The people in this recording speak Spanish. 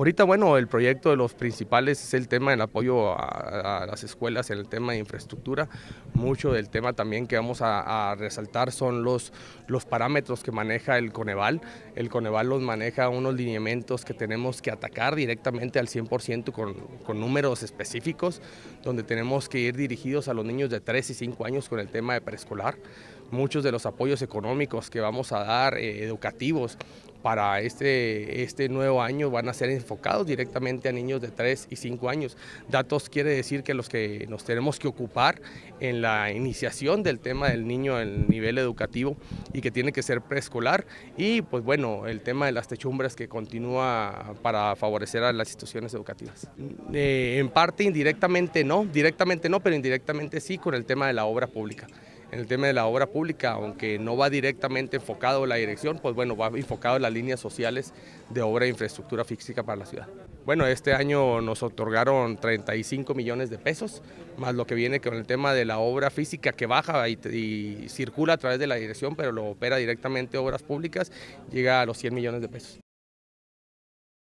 Ahorita, bueno, el proyecto de los principales es el tema del apoyo a, las escuelas en el tema de infraestructura. Mucho del tema también que vamos a, resaltar son los, los parámetros que maneja el Coneval. El Coneval los maneja unos lineamientos que tenemos que atacar directamente al 100% con, con números específicos, donde tenemos que ir dirigidos a los niños de 3 y 5 años con el tema de preescolar. Muchos de los apoyos económicos que vamos a dar, eh, educativos, para este, este nuevo año van a ser enfocados directamente a niños de 3 y 5 años. Datos quiere decir que los que nos tenemos que ocupar en la iniciación del tema del niño en el nivel educativo y que tiene que ser preescolar y pues bueno, el tema de las techumbres que continúa para favorecer a las instituciones educativas. Eh, en parte indirectamente no, directamente no, pero indirectamente sí con el tema de la obra pública en el tema de la obra pública, aunque no va directamente enfocado la dirección, pues bueno, va enfocado en las líneas sociales de obra e infraestructura física para la ciudad. Bueno, este año nos otorgaron 35 millones de pesos, más lo que viene con el tema de la obra física que baja y, y circula a través de la dirección, pero lo opera directamente obras públicas, llega a los 100 millones de pesos.